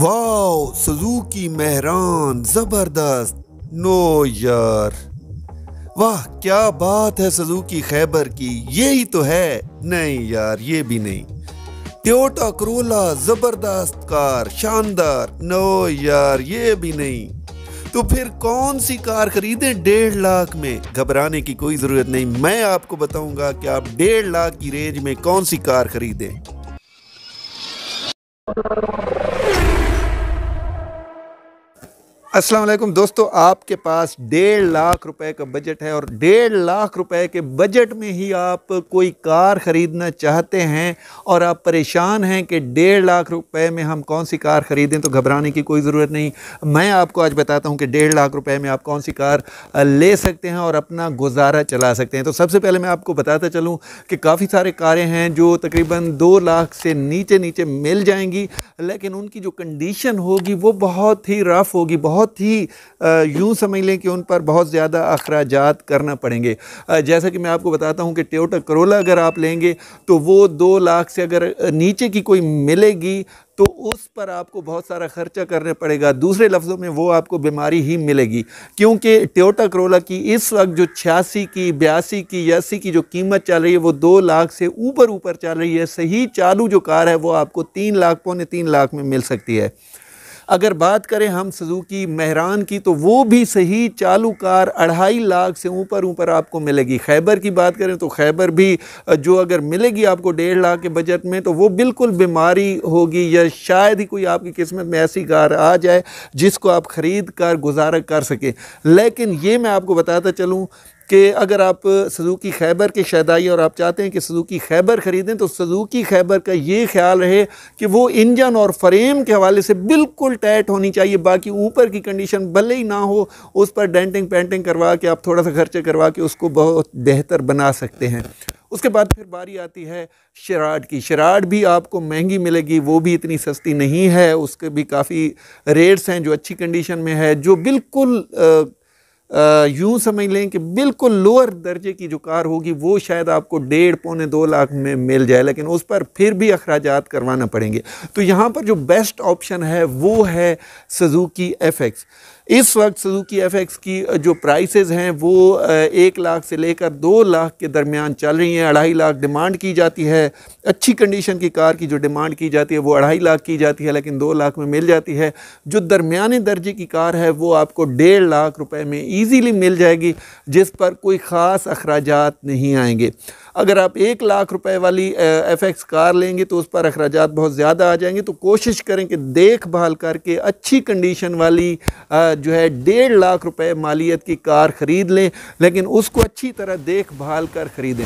Wow, Suzuki Mehran, ज़बरदस्त, no यार। वाह, क्या बात है सुजुकी खैबर की यही तो है। नहीं यार, ये भी नहीं। टोयोटा करोला ज़बरदस्त कार, शानदार, नो यार, ये भी नहीं। तो फिर कौन सी कार खरीदें डेढ़ लाख में? घबराने की कोई ज़रूरत नहीं। मैं आपको बताऊँगा कि आप डेढ़ लाख की रेंज में कौन सी कार खरीदें। अस्सलाम वालेकुम दोस्तों, आपके पास डेढ़ लाख रुपए का बजट है और डेढ़ लाख रुपए के बजट में ही आप कोई कार ख़रीदना चाहते हैं और आप परेशान हैं कि डेढ़ लाख रुपए में हम कौन सी कार ख़रीदें तो घबराने की कोई ज़रूरत नहीं। मैं आपको आज बताता हूँ कि डेढ़ लाख रुपए में आप कौन सी कार ले सकते हैं और अपना गुजारा चला सकते हैं। तो सबसे पहले मैं आपको बताता चलूँ कि काफ़ी सारे कारें हैं जो तकरीबन दो लाख से नीचे नीचे मिल जाएँगी, लेकिन उनकी जो कंडीशन होगी वो बहुत ही रफ़ होगी, बहुत बहुत ही यूँ समझ लें कि उन पर बहुत ज़्यादा अखराज करना पड़ेंगे। जैसा कि मैं आपको बताता हूँ कि टोयोटा करोला अगर आप लेंगे तो वो दो लाख से अगर नीचे की कोई मिलेगी तो उस पर आपको बहुत सारा खर्चा करना पड़ेगा। दूसरे लफ्ज़ों में वो आपको बीमारी ही मिलेगी, क्योंकि टोयोटा करोला की इस वक्त जो छियासी की, बयासी की यासी की जो कीमत चल रही है, वो दो लाख से ऊपर ऊपर चल रही है। सही चालू जो कार है, वो आपको तीन लाख, पौने तीन लाख में मिल सकती है। अगर बात करें हम सुजुकी महरान की तो वो भी सही चालू कार अढ़ाई लाख से ऊपर ऊपर आपको मिलेगी। खैबर की बात करें तो खैबर भी जो अगर मिलेगी आपको डेढ़ लाख के बजट में तो वो बिल्कुल बीमारी होगी या शायद ही कोई आपकी किस्मत में ऐसी कार आ जाए जिसको आप ख़रीद कर, गुजारा कर सकें। लेकिन ये मैं आपको बताता चलूँ कि अगर आप सजूकी खैबर के शहदाई और आप चाहते हैं कि सजूकी खैबर ख़रीदें तो सजूकी खैबर का ये ख्याल रहे कि वो इंजन और फ्रेम के हवाले से बिल्कुल टाइट होनी चाहिए, बाकी ऊपर की कंडीशन भले ही ना हो, उस पर डेंटिंग पेंटिंग करवा के आप थोड़ा सा खर्चे करवा के उसको बहुत बेहतर बना सकते हैं। उसके बाद फिर बारी आती है शराड की। शराड भी आपको महँगी मिलेगी, वो भी इतनी सस्ती नहीं है, उसके भी काफ़ी रेट्स हैं जो अच्छी कंडीशन में है, जो बिल्कुल यूँ समझ लें कि बिल्कुल लोअर दर्जे की जो कार होगी, वो शायद आपको डेढ़ पौने दो लाख में मिल जाए, लेकिन उस पर फिर भी अखराज करवाना पड़ेंगे। तो यहाँ पर जो बेस्ट ऑप्शन है, वो है सजुकी एफ़ एक्स इस वक्त सुजुकी एफ़ एक्स की जो प्राइसेस हैं, वो एक लाख से लेकर दो लाख के दरमियान चल रही हैं। अढ़ाई लाख डिमांड की जाती है। अच्छी कंडीशन की कार की जो डिमांड की जाती है, वो अढ़ाई लाख की जाती है, लेकिन दो लाख में मिल जाती है। जो दरमियाने दर्जे की कार है, वो आपको डेढ़ लाख रुपए में ईजीली मिल जाएगी, जिस पर कोई ख़ास अखराज नहीं आएँगे। अगर आप एक लाख रुपए वाली एफ़ एक्स कार लेंगे तो उस पर अखराज बहुत ज़्यादा आ जाएँगे। तो कोशिश करें कि देखभाल करके अच्छी कंडीशन वाली जो है, डेढ़ लाख रुपए मालियत की कार ख़रीद लें, लेकिन उसको अच्छी तरह देखभाल कर ख़रीदें।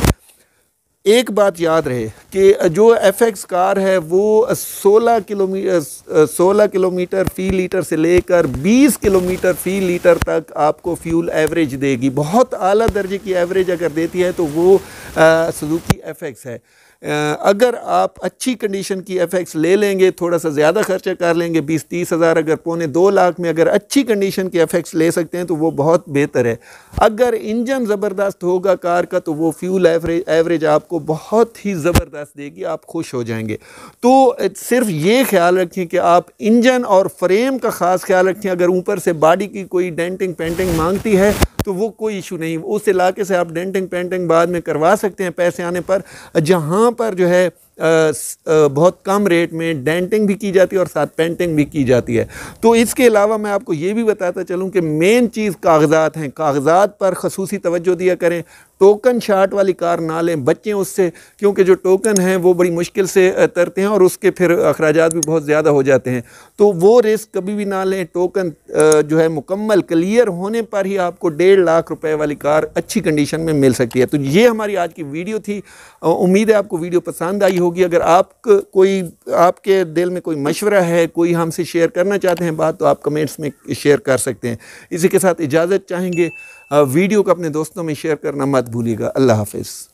एक बात याद रहे कि जो एफ़ एक्स कार है, वो 16 किलोमीटर 16 किलोमीटर फ़ी लीटर से लेकर 20 किलोमीटर फ़ी लीटर तक आपको फ्यूल एवरेज देगी। बहुत आला दर्जे की एवरेज अगर देती है तो वो सुजुकी एफ़ एक्स है। अगर आप अच्छी कंडीशन की एफ़ एक्स ले लेंगे, थोड़ा सा ज़्यादा खर्चा कर लेंगे, बीस तीस हज़ार, अगर पौने दो लाख में अगर अच्छी कंडीशन की एफ़ एक्स ले सकते हैं तो वो बहुत बेहतर है। अगर इंजन ज़बरदस्त होगा कार का तो वो फ्यूल एवरेज एवरेज आपको बहुत ही ज़बरदस्त देगी, आप खुश हो जाएँगे। तो सिर्फ़ ये ख्याल रखें कि आप इंजन और फ्रेम का ख़ास ख्याल रखें। अगर ऊपर से बॉडी की कोई डेंटिंग पेंटिंग मांगती है तो वो कोई इशू नहीं उस इलाके से आप डेंटिंग पेंटिंग बाद में करवा सकते हैं पैसे आने पर। जहाँ पर जो है आ, आ, बहुत कम रेट में डेंटिंग भी की जाती है और साथ पेंटिंग भी की जाती है। तो इसके अलावा मैं आपको ये भी बताता चलूँ कि मेन चीज़ कागजात हैं। कागजात पर खसूसी तवज्जो दिया करें टोकन शार्ट वाली कार ना लें बच्चें उससे, क्योंकि जो टोकन हैं वो बड़ी मुश्किल से तरते हैं और उसके फिर अखराज भी बहुत ज़्यादा हो जाते हैं। तो वो रिस्क कभी भी ना लें। टोकन जो है मुकम्मल, क्लियर होने पर ही आपको डेढ़ लाख रुपए वाली कार अच्छी कंडीशन में मिल सकती है। तो ये हमारी आज की वीडियो थी। उम्मीद है आपको वीडियो पसंद आई होगी। अगर आप कोई, आपके दिल में कोई मशवरा है, कोई हमसे शेयर करना चाहते हैं बात तो आप कमेंट्स में शेयर कर सकते हैं। इसी के साथ इजाज़त चाहेंगे। वीडियो को अपने दोस्तों में शेयर करना मत भूलिएगा। अल्लाह हाफिज़।